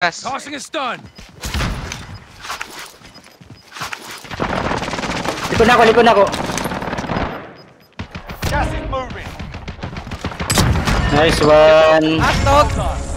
Gas. Tossing a stun. Likod na ako, likod na ako. Gas is moving. Nice one. Hotdog!